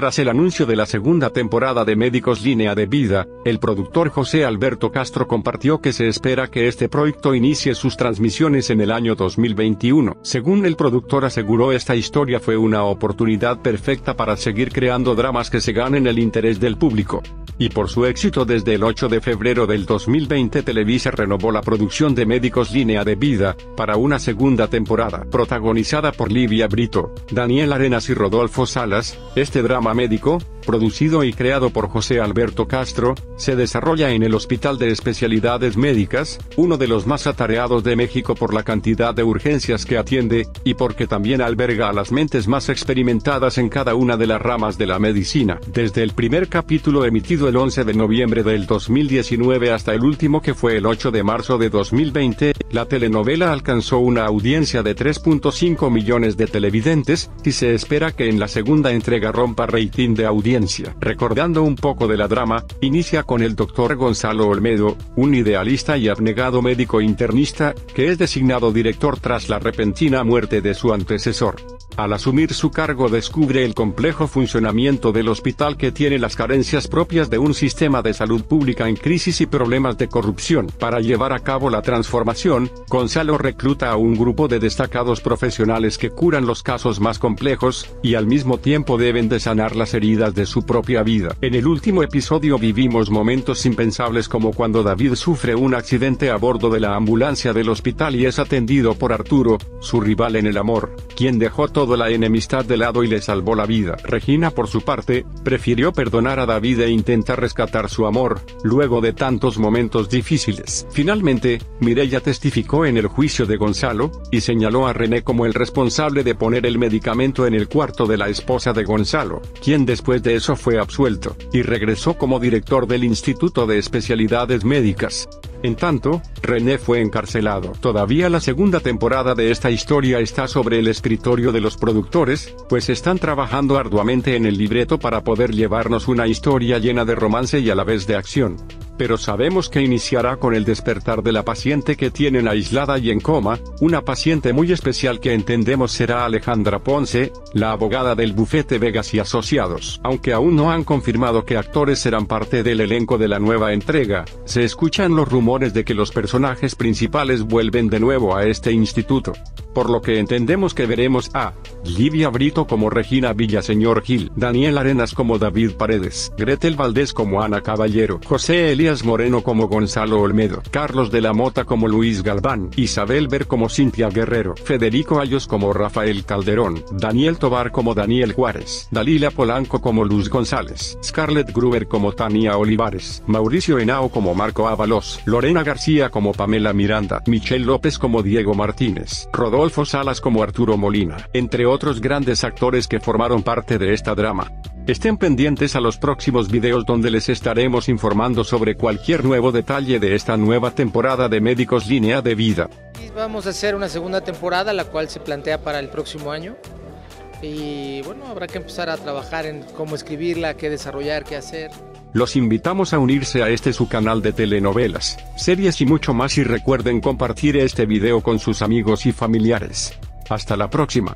Tras el anuncio de la segunda temporada de Médicos Línea de Vida, el productor José Alberto Castro compartió que se espera que este proyecto inicie sus transmisiones en el año 2021. Según el productor aseguró esta historia fue una oportunidad perfecta para seguir creando dramas que se ganen el interés del público. Y por su éxito desde el 8 de febrero del 2020 Televisa renovó la producción de Médicos Línea de Vida, para una segunda temporada. Protagonizada por Livia Brito, Daniel Arenas y Rodolfo Salas, este drama médico, producido y creado por José Alberto Castro, se desarrolla en el Hospital de Especialidades Médicas, uno de los más atareados de México por la cantidad de urgencias que atiende, y porque también alberga a las mentes más experimentadas en cada una de las ramas de la medicina. Desde el primer capítulo emitido el 11 de noviembre del 2019 hasta el último que fue el 8 de marzo de 2020, la telenovela alcanzó una audiencia de 3.5 millones de televidentes, y se espera que en la segunda entrega rompa rating de audiencia. Recordando un poco de la drama, inicia con el doctor Gonzalo Olmedo, un idealista y abnegado médico internista, que es designado director tras la repentina muerte de su antecesor. Al asumir su cargo descubre el complejo funcionamiento del hospital que tiene las carencias propias de un sistema de salud pública en crisis y problemas de corrupción. Para llevar a cabo la transformación, Gonzalo recluta a un grupo de destacados profesionales que curan los casos más complejos, y al mismo tiempo deben de sanar las heridas de su propia vida. En el último episodio vivimos momentos impensables como cuando David sufre un accidente a bordo de la ambulancia del hospital y es atendido por Arturo, su rival en el amor, quien dejó todo la enemistad de lado y le salvó la vida. Regina por su parte, prefirió perdonar a David e intentar rescatar su amor, luego de tantos momentos difíciles. Finalmente, Mirella testificó en el juicio de Gonzalo, y señaló a René como el responsable de poner el medicamento en el cuarto de la esposa de Gonzalo, quien después de eso fue absuelto, y regresó como director del Instituto de Especialidades Médicas. En tanto, René fue encarcelado. Todavía la segunda temporada de esta historia está sobre el escritorio de los productores, pues están trabajando arduamente en el libreto para poder llevarnos una historia llena de romance y a la vez de acción pero sabemos que iniciará con el despertar de la paciente que tienen aislada y en coma, una paciente muy especial que entendemos será Alejandra Ponce, la abogada del bufete Vegas y Asociados. Aunque aún no han confirmado que actores serán parte del elenco de la nueva entrega, se escuchan los rumores de que los personajes principales vuelven de nuevo a este instituto por lo que entendemos que veremos a Livia Brito como Regina Villaseñor Gil, Daniel Arenas como David Paredes, Gretel Valdés como Ana Caballero, José Elías Moreno como Gonzalo Olmedo, Carlos de la Mota como Luis Galván, Isabel Ver como Cintia Guerrero, Federico Ayos como Rafael Calderón, Daniel Tobar como Daniel Juárez, Dalila Polanco como Luz González, Scarlett Gruber como Tania Olivares, Mauricio Henao como Marco Ábalos, Lorena García como Pamela Miranda, Michelle López como Diego Martínez, Rodolfo Rodolfo Salas como Arturo Molina, entre otros grandes actores que formaron parte de esta drama. Estén pendientes a los próximos videos donde les estaremos informando sobre cualquier nuevo detalle de esta nueva temporada de Médicos Línea de Vida. Vamos a hacer una segunda temporada, la cual se plantea para el próximo año. Y bueno, habrá que empezar a trabajar en cómo escribirla, qué desarrollar, qué hacer. Los invitamos a unirse a este su canal de telenovelas, series y mucho más y recuerden compartir este video con sus amigos y familiares. Hasta la próxima.